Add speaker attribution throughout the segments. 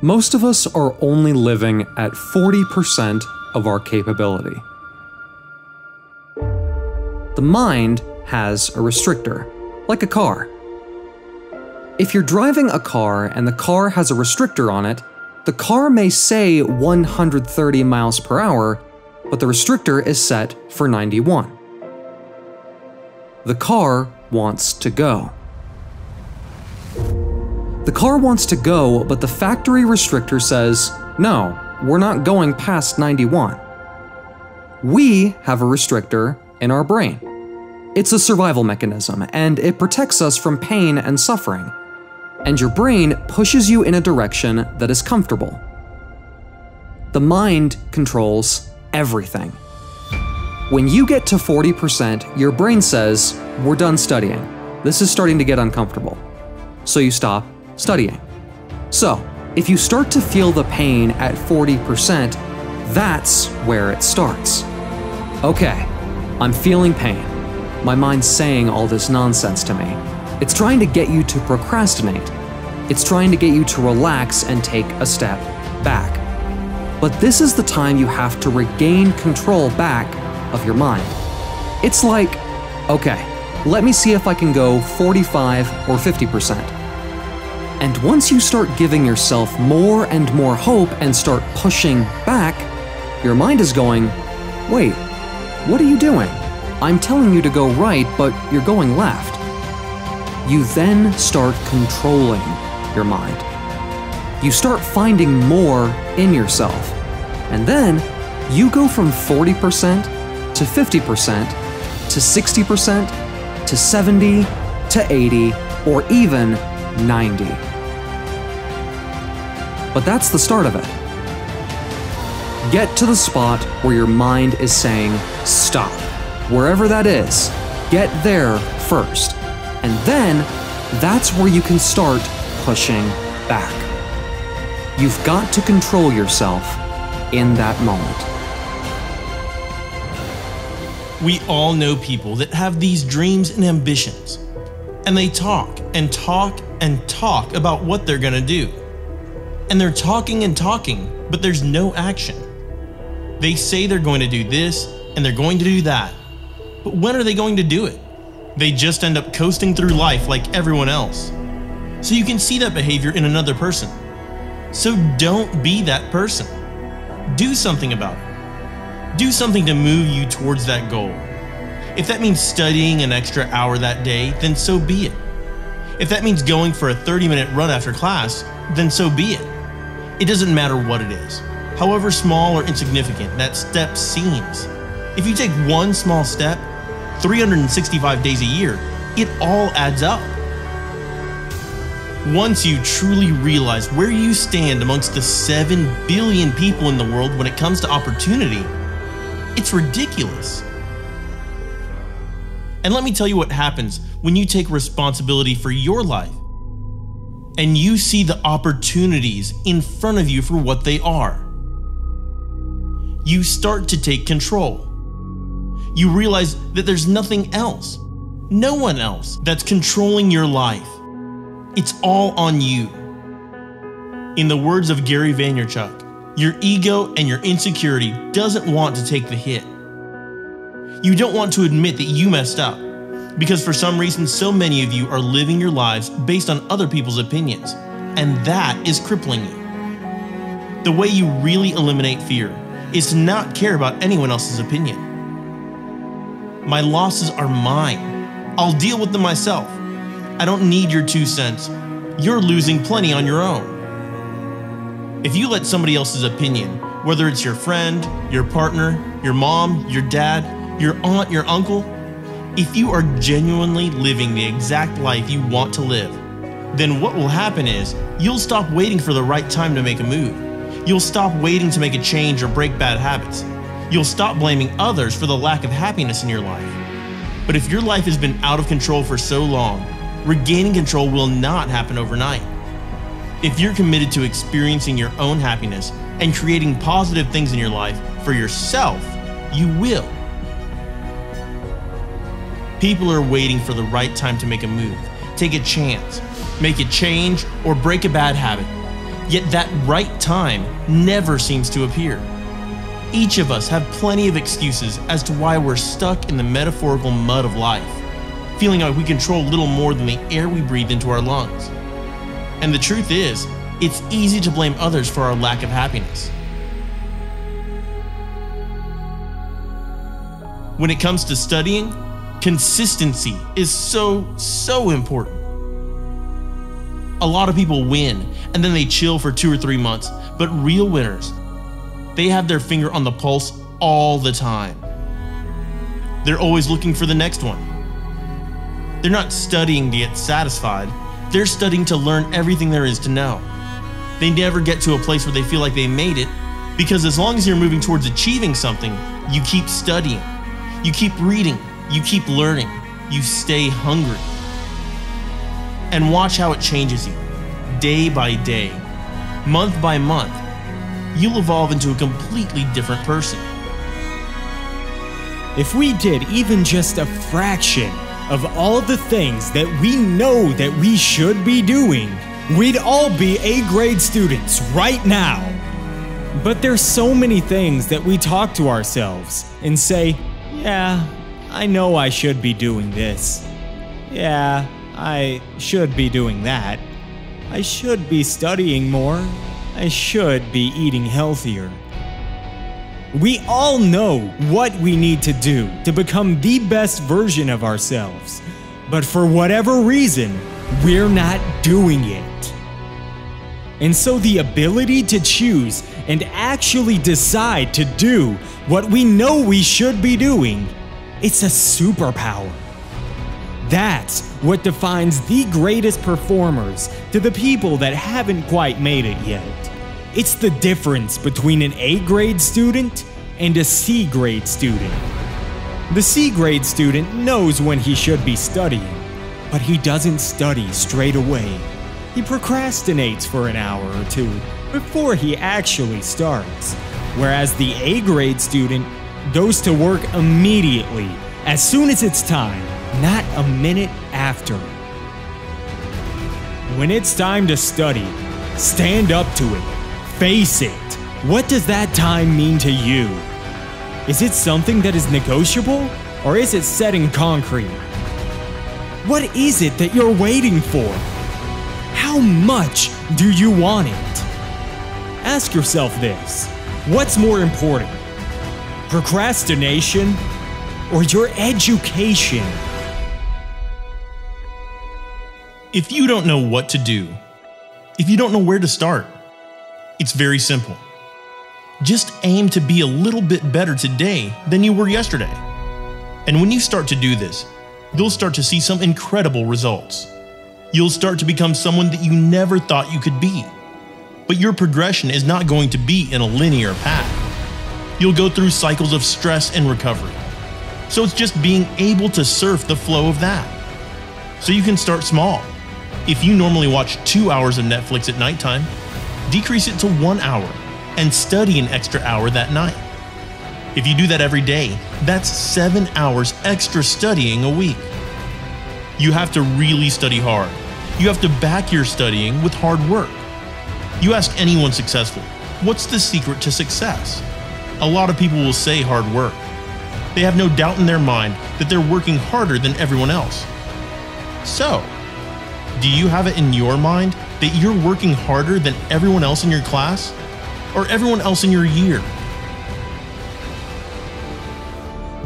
Speaker 1: Most of us are only living at 40% of our capability. The mind has a restrictor, like a car. If you're driving a car and the car has a restrictor on it, the car may say 130 miles per hour, but the restrictor is set for 91. The car wants to go. The car wants to go, but the factory restrictor says, no, we're not going past 91. We have a restrictor in our brain. It's a survival mechanism, and it protects us from pain and suffering. And your brain pushes you in a direction that is comfortable. The mind controls everything. When you get to 40%, your brain says, We're done studying. This is starting to get uncomfortable. So you stop studying. So, if you start to feel the pain at 40%, that's where it starts. Okay, I'm feeling pain. My mind's saying all this nonsense to me. It's trying to get you to procrastinate. It's trying to get you to relax and take a step back. But this is the time you have to regain control back of your mind. It's like, okay, let me see if I can go 45 or 50%. And once you start giving yourself more and more hope and start pushing back, your mind is going, wait, what are you doing? I'm telling you to go right, but you're going left. You then start controlling your mind. You start finding more in yourself. And then you go from 40% to 50% to 60% to 70 to 80 or even 90. But that's the start of it. Get to the spot where your mind is saying, stop. Wherever that is, get there first. And then that's where you can start pushing back. You've got to control yourself in that moment.
Speaker 2: We all know people that have these dreams and ambitions, and they talk and talk and talk about what they're gonna do. And they're talking and talking, but there's no action. They say they're going to do this and they're going to do that, but when are they going to do it? They just end up coasting through life like everyone else. So you can see that behavior in another person. So don't be that person. Do something about it. Do something to move you towards that goal. If that means studying an extra hour that day, then so be it. If that means going for a 30 minute run after class, then so be it. It doesn't matter what it is, however small or insignificant that step seems. If you take one small step, 365 days a year, it all adds up. Once you truly realize where you stand amongst the 7 billion people in the world when it comes to opportunity, it's ridiculous. And let me tell you what happens when you take responsibility for your life and you see the opportunities in front of you for what they are. You start to take control. You realize that there's nothing else, no one else, that's controlling your life. It's all on you. In the words of Gary Vaynerchuk, your ego and your insecurity doesn't want to take the hit. You don't want to admit that you messed up because for some reason, so many of you are living your lives based on other people's opinions, and that is crippling you. The way you really eliminate fear is to not care about anyone else's opinion. My losses are mine. I'll deal with them myself. I don't need your two cents. You're losing plenty on your own. If you let somebody else's opinion, whether it's your friend, your partner, your mom, your dad, your aunt, your uncle, if you are genuinely living the exact life you want to live, then what will happen is you'll stop waiting for the right time to make a move. You'll stop waiting to make a change or break bad habits. You'll stop blaming others for the lack of happiness in your life. But if your life has been out of control for so long, regaining control will not happen overnight. If you're committed to experiencing your own happiness and creating positive things in your life for yourself, you will. People are waiting for the right time to make a move, take a chance, make a change, or break a bad habit. Yet that right time never seems to appear. Each of us have plenty of excuses as to why we're stuck in the metaphorical mud of life, feeling like we control little more than the air we breathe into our lungs. And the truth is, it's easy to blame others for our lack of happiness. When it comes to studying, consistency is so, so important. A lot of people win and then they chill for two or three months, but real winners, they have their finger on the pulse all the time. They're always looking for the next one. They're not studying to get satisfied, they're studying to learn everything there is to know. They never get to a place where they feel like they made it because as long as you're moving towards achieving something, you keep studying, you keep reading, you keep learning, you stay hungry. And watch how it changes you day by day, month by month. You'll evolve into a completely different person.
Speaker 3: If we did even just a fraction of all the things that we know that we should be doing, we'd all be A grade students right now. But there's so many things that we talk to ourselves and say, yeah, I know I should be doing this. Yeah, I should be doing that. I should be studying more. I should be eating healthier. We all know what we need to do to become the best version of ourselves, but for whatever reason, we're not doing it. And so the ability to choose and actually decide to do what we know we should be doing, it's a superpower. That's what defines the greatest performers to the people that haven't quite made it yet. It's the difference between an A grade student and a C grade student. The C grade student knows when he should be studying, but he doesn't study straight away. He procrastinates for an hour or two before he actually starts. Whereas the A grade student goes to work immediately as soon as it's time, not a minute after. When it's time to study, stand up to it Face it. What does that time mean to you? Is it something that is negotiable? Or is it set in concrete? What is it that you're waiting for? How much do you want it? Ask yourself this What's more important? Procrastination or your education?
Speaker 2: If you don't know what to do, if you don't know where to start, it's very simple. Just aim to be a little bit better today than you were yesterday. And when you start to do this, you'll start to see some incredible results. You'll start to become someone that you never thought you could be. But your progression is not going to be in a linear path. You'll go through cycles of stress and recovery. So it's just being able to surf the flow of that. So you can start small. If you normally watch two hours of Netflix at nighttime, decrease it to one hour and study an extra hour that night. If you do that every day, that's seven hours extra studying a week. You have to really study hard. You have to back your studying with hard work. You ask anyone successful, what's the secret to success? A lot of people will say hard work. They have no doubt in their mind that they're working harder than everyone else. So, do you have it in your mind that you're working harder than everyone else in your class or everyone else in your year.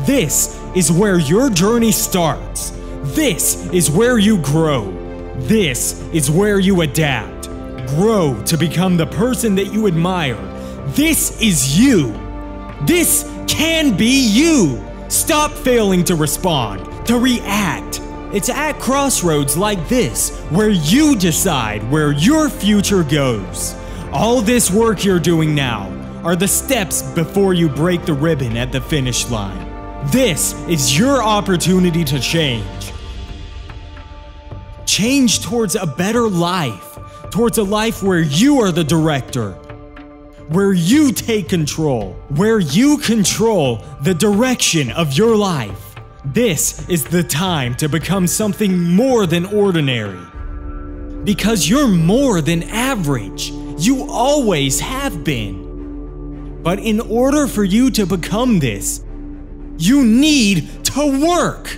Speaker 3: This is where your journey starts. This is where you grow. This is where you adapt. Grow to become the person that you admire. This is you. This can be you. Stop failing to respond, to react, it's at crossroads like this where you decide where your future goes. All this work you're doing now are the steps before you break the ribbon at the finish line. This is your opportunity to change. Change towards a better life, towards a life where you are the director, where you take control, where you control the direction of your life. This is the time to become something more than ordinary. Because you're more than average. You always have been. But in order for you to become this, you need to work.